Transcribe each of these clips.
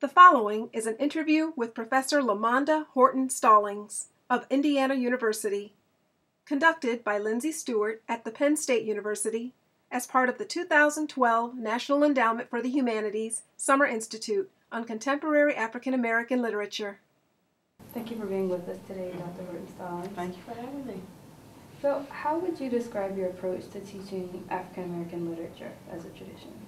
The following is an interview with Professor LaMonda Horton Stallings of Indiana University, conducted by Lindsey Stewart at the Penn State University as part of the 2012 National Endowment for the Humanities Summer Institute on Contemporary African American Literature. Thank you for being with us today, Dr. Horton Stallings. Thank you for having me. So, how would you describe your approach to teaching African American literature as a tradition?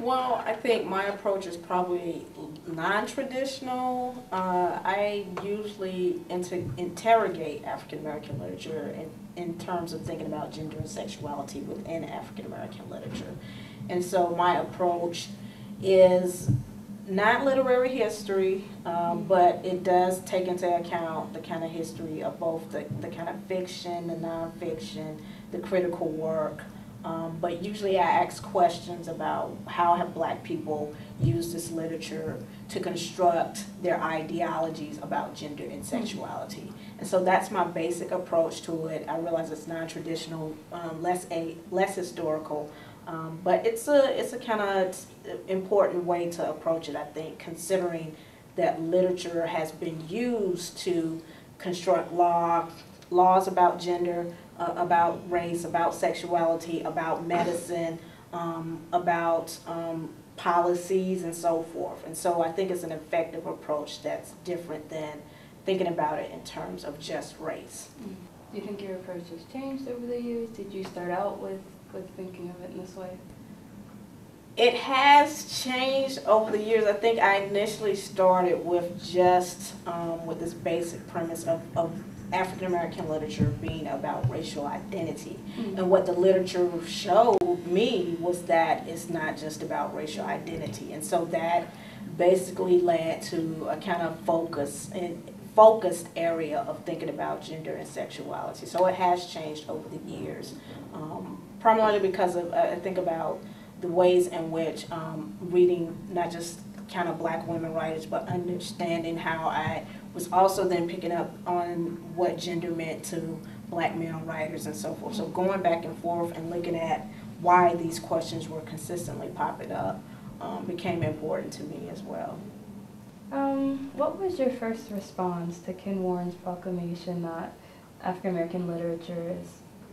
Well, I think my approach is probably non-traditional. Uh, I usually inter interrogate African American literature in, in terms of thinking about gender and sexuality within African American literature. And so my approach is not literary history, um, but it does take into account the kind of history of both the, the kind of fiction, the nonfiction, the critical work. But usually I ask questions about how have black people used this literature to construct their ideologies about gender and sexuality. And so that's my basic approach to it. I realize it's non-traditional, um, less a less historical, um, but it's a it's a kind of important way to approach it. I think considering that literature has been used to construct law laws about gender, uh, about race, about sexuality, about medicine, um, about um, policies, and so forth. And so I think it's an effective approach that's different than thinking about it in terms of just race. Mm. Do you think your approach has changed over the years? Did you start out with, with thinking of it in this way? It has changed over the years. I think I initially started with just um, with this basic premise of, of African American literature being about racial identity. Mm-hmm. And what the literature showed me was that it's not just about racial identity. And so that basically led to a kind of focus and focused area of thinking about gender and sexuality. So it has changed over the years, um, primarily because of uh, I think about the ways in which um, reading not just kind of black women writers, but understanding how I was also then picking up on what gender meant to black male writers and so forth. So going back and forth and looking at why these questions were consistently popping up um, became important to me as well. Um, what was your first response to Ken Warren's proclamation that African American literature is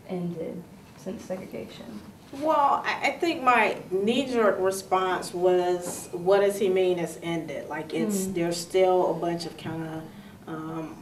ended since segregation? Well, I, I think my knee-jerk response was, "What does he mean it's ended? Like it's mm. there's still a bunch of kind of um,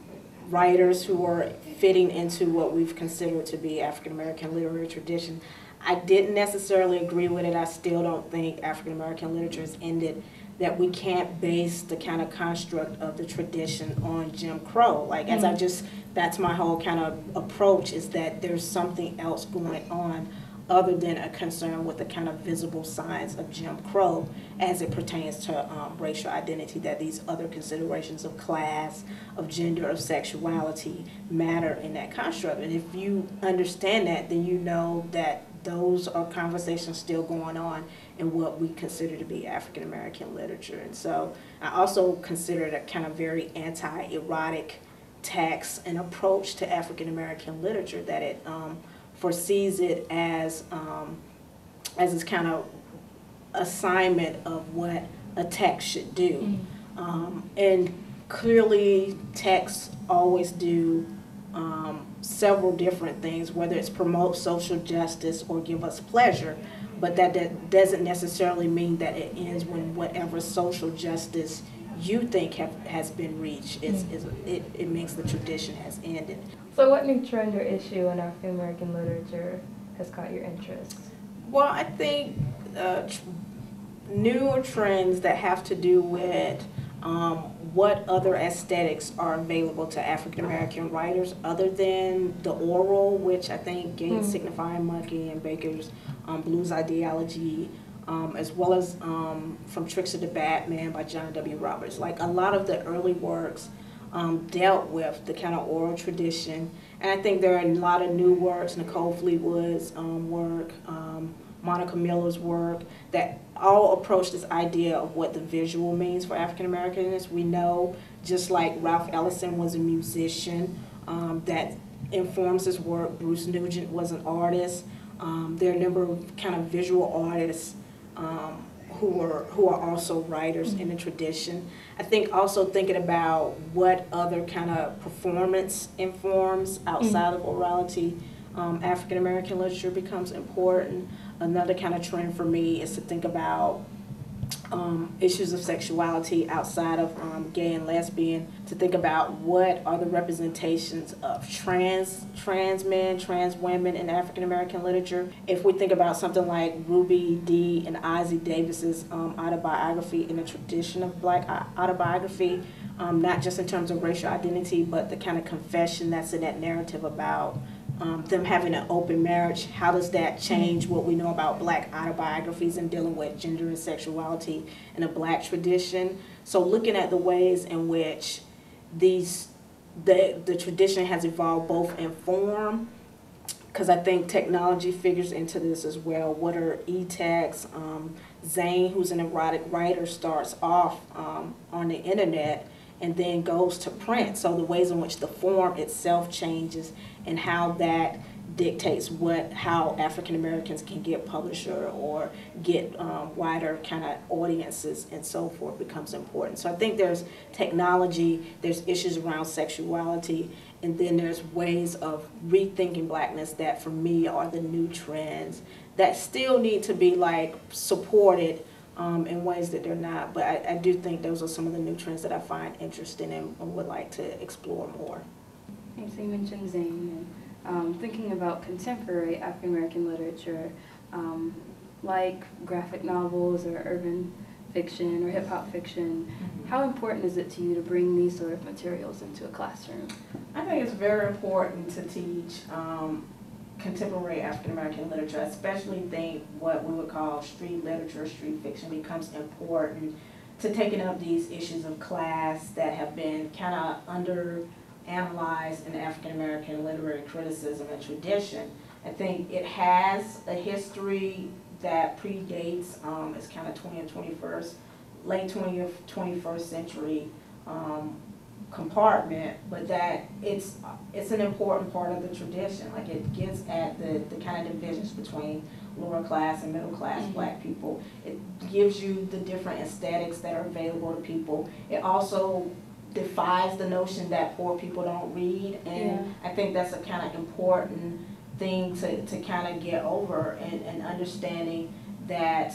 writers who are fitting into what we've considered to be African American literary tradition. I didn't necessarily agree with it. I still don't think African American literature is ended. That we can't base the kind of construct of the tradition on Jim Crow. Like mm. as I mm. just, that's my whole kind of approach is that there's something else going on other than a concern with the kind of visible signs of Jim Crow as it pertains to um, racial identity, that these other considerations of class, of gender, of sexuality matter in that construct. And if you understand that, then you know that those are conversations still going on in what we consider to be African American literature. And so I also consider it a kind of very anti-erotic text and approach to African American literature that it um, foresees it as um, as its kind of assignment of what a text should do. Mm-hmm. Um, and clearly, texts always do um, several different things, whether it's promote social justice or give us pleasure. But that, that doesn't necessarily mean that it ends when whatever social justice you think have, has been reached is, mm-hmm. is it, it means the tradition has ended. So, what new trend or issue in African American literature has caught your interest? Well, I think uh, newer trends that have to do with um, what other aesthetics are available to African American writers other than the oral, which I think Gates, mm. Signifying Monkey, and Baker's um, Blues Ideology, um, as well as um, From Trickster to the Badman by John W. Roberts. Like a lot of the early works um, dealt with the kind of oral tradition. And I think there are a lot of new works, Nicole Fleetwood's um, work, um, Monica Miller's work, that all approach this idea of what the visual means for African Americans. We know, just like Ralph Ellison was a musician, um, that informs his work. Bruce Nugent was an artist. Um, there are a number of kind of visual artists um, who are who are also writers in the tradition. I think also thinking about what other kind of performance informs outside of orality, um, African American literature becomes important. Another kind of trend for me is to think about um, issues of sexuality outside of um, gay and lesbian to think about what are the representations of trans trans men, trans women in African American literature. If we think about something like Ruby Dee and Ossie Davis's um, autobiography in the tradition of black autobiography, um, not just in terms of racial identity, but the kind of confession that's in that narrative about um, them having an open marriage, how does that change what we know about black autobiographies and dealing with gender and sexuality in a black tradition? So looking at the ways in which these the the tradition has evolved both in form, because I think technology figures into this as well. What are e-texts? Um, Zane, who's an erotic writer, starts off um, on the internet and then goes to print. So the ways in which the form itself changes and how that dictates what how African Americans can get publisher or get um, wider kind of audiences and so forth becomes important. So I think there's technology, there's issues around sexuality, and then there's ways of rethinking blackness that for me are the new trends that still need to be like supported um, in ways that they're not. But I, I, do think those are some of the new trends that I find interesting and, and would like to explore more. Thanks. So you mentioned Zane and um, thinking about contemporary African American literature, um, like graphic novels or urban fiction or hip hop fiction. Mm-hmm. How important is it to you to bring these sort of materials into a classroom? I think it's very important to teach um, contemporary African American literature, especially think what we would call street literature, street fiction becomes important to taking up these issues of class that have been kind of under analyzed in African American literary criticism and tradition. I think it has a history that predates, um, it's kind of 20th, 21st, late 20th, 21st century um, compartment, but that it's it's an important part of the tradition. Like it gets at the, the kind of divisions between lower class and middle class mm -hmm. black people. It gives you the different aesthetics that are available to people. It also defies the notion that poor people don't read, and yeah. I think that's a kind of important thing to, to kind of get over and, and understanding that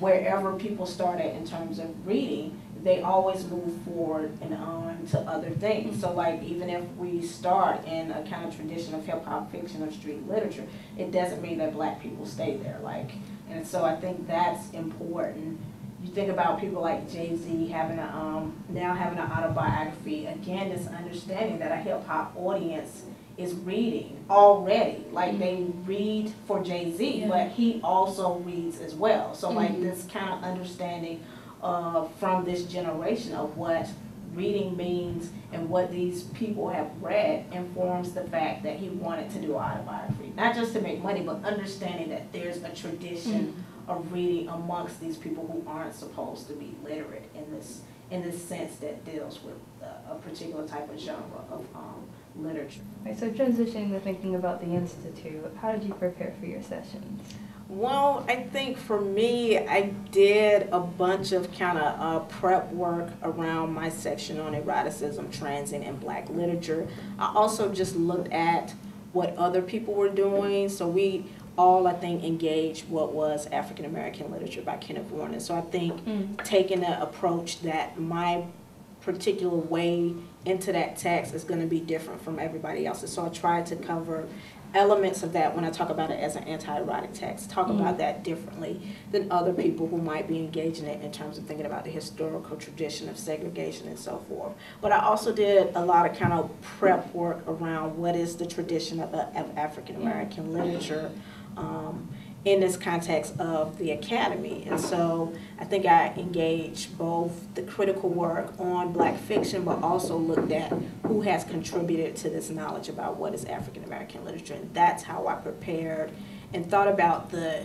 wherever people started in terms of reading, they always move forward and on to other things. So like even if we start in a kind of tradition of hip hop fiction or street literature, it doesn't mean that black people stay there. Like and so I think that's important. You think about people like Jay-Z having a um, now having an autobiography, again this understanding that a hip hop audience is reading already. Like mm -hmm. they read for Jay-Z, yeah. but he also reads as well. So mm -hmm. like mm-hmm. this kind of understanding uh, from this generation of what reading means and what these people have read informs the fact that he wanted to do autobiography. Not just to make money, but understanding that there's a tradition mm-hmm. of reading amongst these people who aren't supposed to be literate in this in this sense that deals with uh, a particular type of genre of um, literature. Right, so transitioning to thinking about the Institute, how did you prepare for your sessions? Well, I think for me, I did a bunch of kind of uh, prep work around my section on eroticism, transing, and black literature. I also just looked at what other people were doing. So we all, I think, engaged what was African American literature by Kenneth Warren. So I think mm. taking an approach that my particular way into that text is going to be different from everybody else's. So I tried to cover elements of that when I talk about it as an anti-erotic text, talk mm about that differently than other people who might be engaging it in terms of thinking about the historical tradition of segregation and so forth. But I also did a lot of kind of prep work around what is the tradition of, of African American literature. Um, in this context of the academy. And so I think I engaged both the critical work on black fiction, but also looked at who has contributed to this knowledge about what is African American literature. And that's how I prepared and thought about the,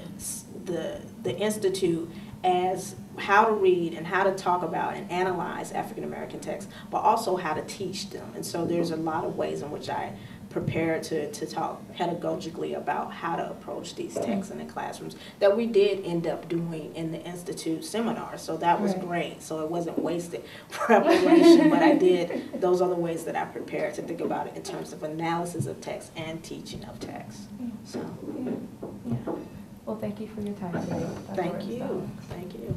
the, the Institute as how to read and how to talk about and analyze African American texts, but also how to teach them. And so there's a lot of ways in which I prepared to, to talk pedagogically about how to approach these texts in the classrooms that we did end up doing in the Institute seminar. So that was Right. great. So it wasn't wasted preparation, but I did, those are the ways that I prepared to think about it in terms of analysis of text and teaching of text. So, Yeah. Well, thank you for your time today. Dr. thank you, thank you.